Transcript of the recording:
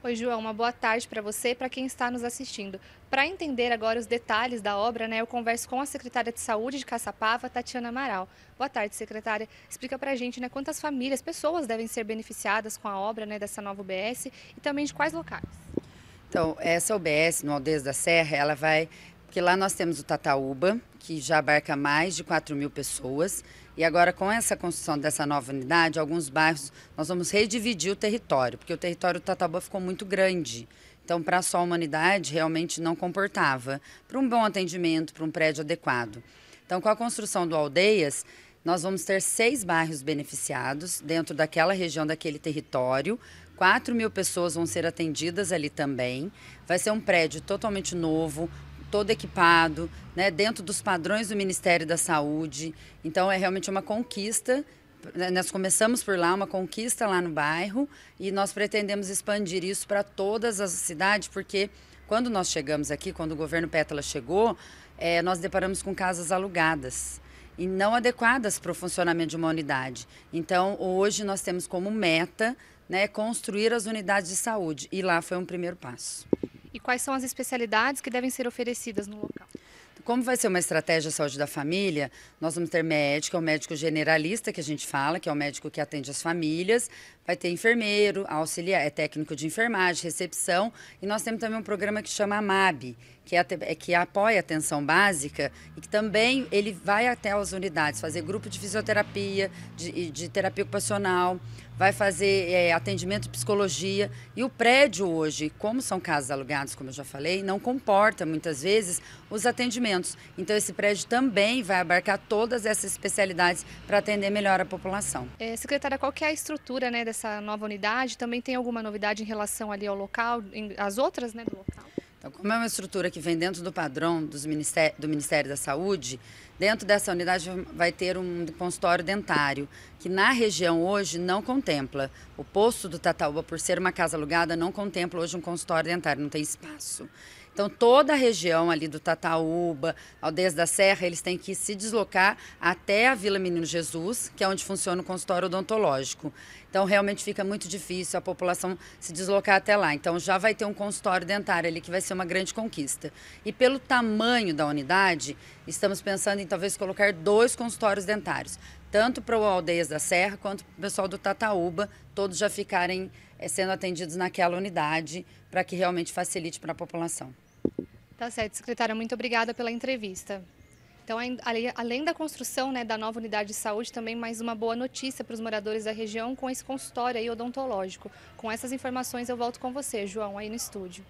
Oi, João, uma boa tarde para você e para quem está nos assistindo. Para entender agora os detalhes da obra, né, eu converso com a secretária de Saúde de Caçapava, Tatiana Amaral. Boa tarde, secretária. Explica para a gente né, quantas famílias, pessoas devem ser beneficiadas com a obra né, dessa nova UBS e também de quais locais. Então, essa UBS no Aldeias da Serra, ela vai porque lá nós temos o Tataúba, que já abarca mais de 4 mil pessoas. E agora, com essa construção dessa nova unidade, alguns bairros, nós vamos redividir o território, porque o território do Tataúba ficou muito grande. Então, para só a humanidade, realmente não comportava. Para um bom atendimento, para um prédio adequado. Então, com a construção do Aldeias, nós vamos ter seis bairros beneficiados dentro daquela região, daquele território. 4 mil pessoas vão ser atendidas ali também. Vai ser um prédio totalmente novo, todo equipado, né, dentro dos padrões do Ministério da Saúde. Então é realmente uma conquista. Né, nós começamos por lá, uma conquista lá no bairro, e nós pretendemos expandir isso para todas as cidades, porque quando nós chegamos aqui, quando o governo Pétala chegou, é, nós deparamos com casas alugadas e não adequadas para o funcionamento de uma unidade. Então, hoje nós temos como meta né, construir as unidades de saúde, e lá foi um primeiro passo. E quais são as especialidades que devem ser oferecidas no local? Como vai ser uma estratégia de saúde da família, nós vamos ter médico, é o médico generalista que a gente fala, que é o médico que atende as famílias, vai ter enfermeiro, auxiliar, é técnico de enfermagem, recepção, e nós temos também um programa que chama AMAB, que, é, é, que apoia a atenção básica e que também ele vai até as unidades fazer grupo de fisioterapia, de, de terapia ocupacional, vai fazer é, atendimento de psicologia. E o prédio hoje, como são casas alugadas, como eu já falei, não comporta muitas vezes os atendimentos. Então esse prédio também vai abarcar todas essas especialidades para atender melhor a população. É, secretária, qual que é a estrutura né, dessa nova unidade? Também tem alguma novidade em relação ali ao local, as outras né, do local? Então, como é uma estrutura que vem dentro do padrão dos ministério, do Ministério da Saúde, dentro dessa unidade vai ter um consultório dentário, que na região hoje não contempla. O posto do Tataúba, por ser uma casa alugada, não contempla hoje um consultório dentário, não tem espaço. Então, toda a região ali do Tataúba, Aldeias da Serra, eles têm que se deslocar até a Vila Menino Jesus, que é onde funciona o consultório odontológico. Então, realmente fica muito difícil a população se deslocar até lá. Então, já vai ter um consultório dentário ali, que vai ser uma grande conquista. E pelo tamanho da unidade, estamos pensando em talvez colocar dois consultórios dentários, tanto para o Aldeias da Serra quanto para o pessoal do Tataúba, todos já ficarem é, sendo atendidos naquela unidade, para que realmente facilite para a população. Tá certo, secretária, muito obrigada pela entrevista. Então, além da construção né, da nova unidade de saúde, também mais uma boa notícia para os moradores da região com esse consultório odontológico. Com essas informações eu volto com você, João, aí no estúdio.